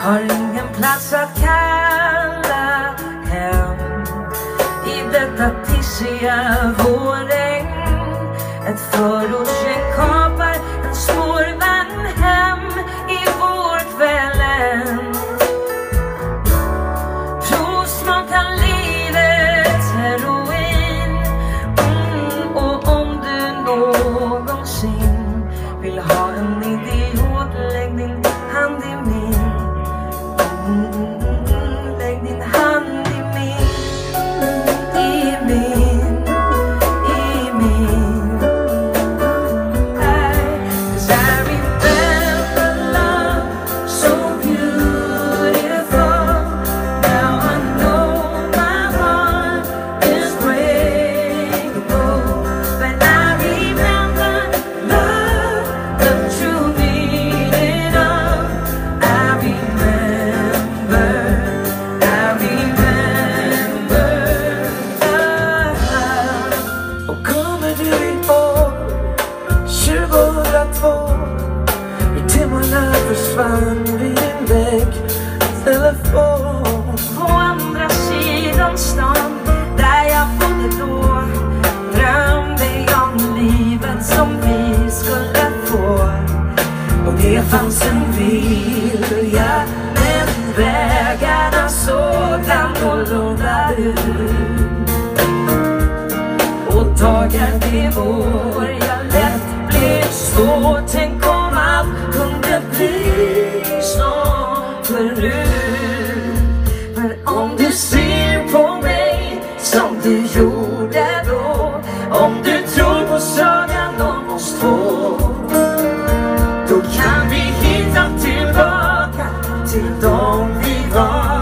har ingen plats att kalla hem i detta pissiga vårregn. Ett förortsgäng kapar en spårvagn hem i vårkvällen. Provsmaka livets heroin. Mm, och om du någonsin vill ha en idiot, lägg din hand i min. Fanns en vilja Men vägarna såg annorlunda ut. Och dagar blev år, jag lätt blev svår. Tänk om allt kunde bli som förut. Men om du ser på mig som du gjorde gone.